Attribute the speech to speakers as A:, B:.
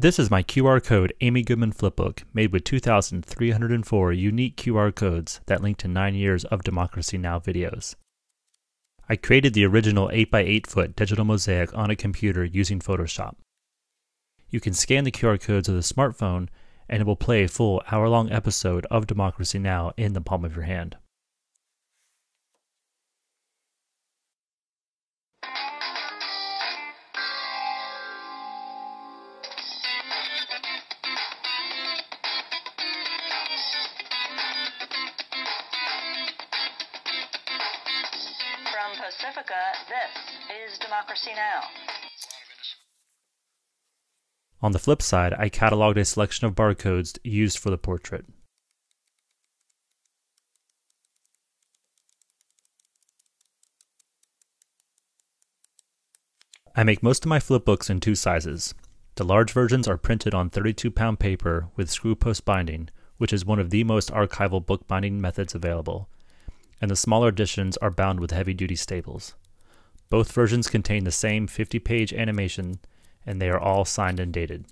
A: This is my QR code Amy Goodman flipbook made with 2,304 unique QR codes that link to 9 years of Democracy Now! videos. I created the original 8x8 foot digital mosaic on a computer using Photoshop. You can scan the QR codes with a smartphone and it will play a full hour long episode of Democracy Now! in the palm of your hand.
B: Pacifica, this is Democracy Now!
A: On the flip side, I cataloged a selection of barcodes used for the portrait. I make most of my flipbooks in two sizes. The large versions are printed on 32 pound paper with screw post binding, which is one of the most archival bookbinding methods available, and the smaller editions are bound with heavy duty staples. Both versions contain the same 50 page animation, and they are all signed and dated.